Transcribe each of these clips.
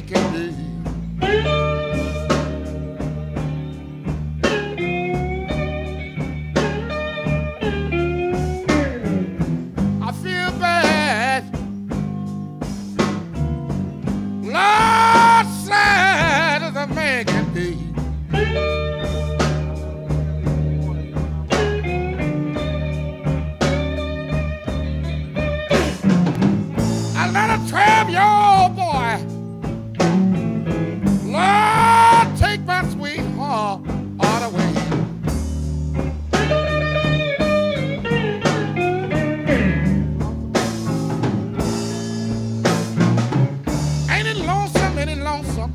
thinking deep. all, all the way. Ain't it lonesome, ain't it lonesome?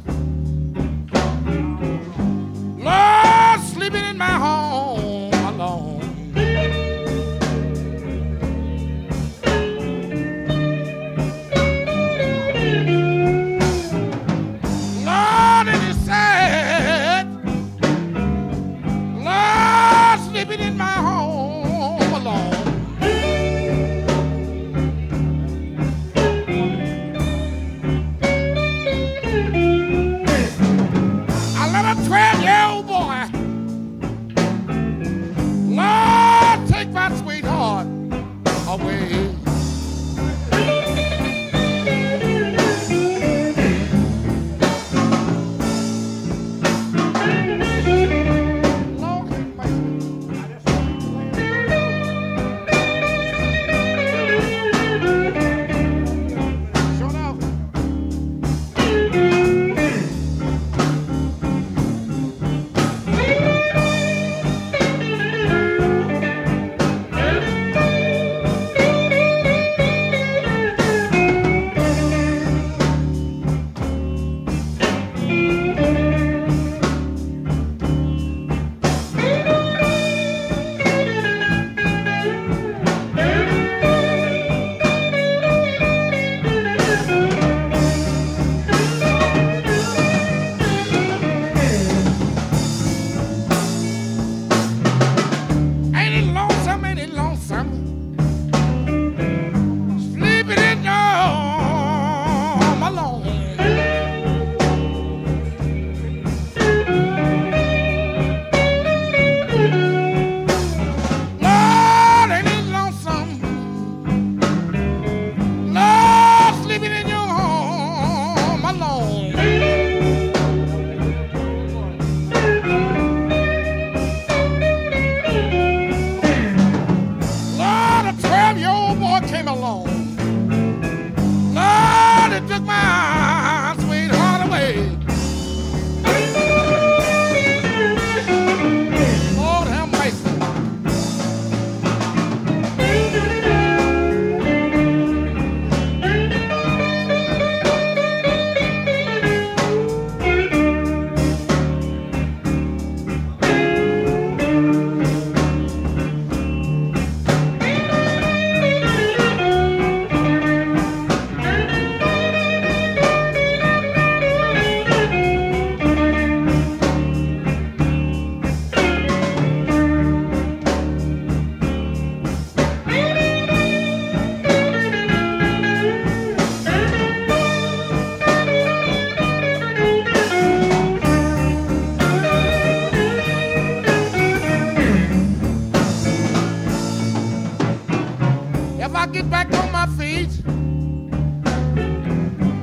I get back on my feet,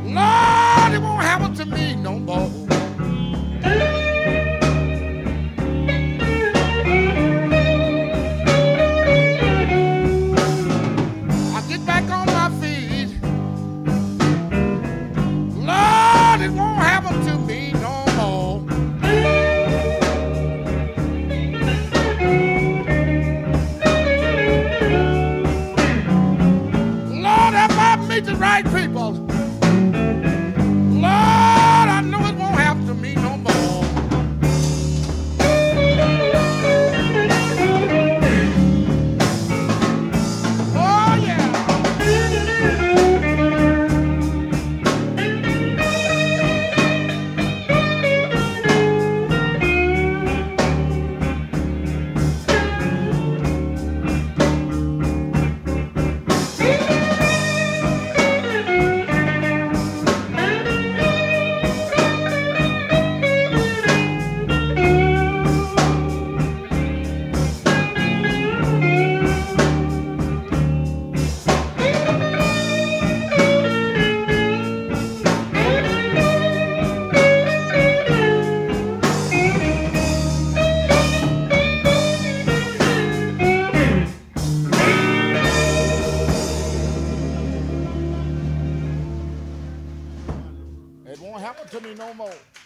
Lord, it won't happen to me no more. Meet the right people, It won't happen to me no more.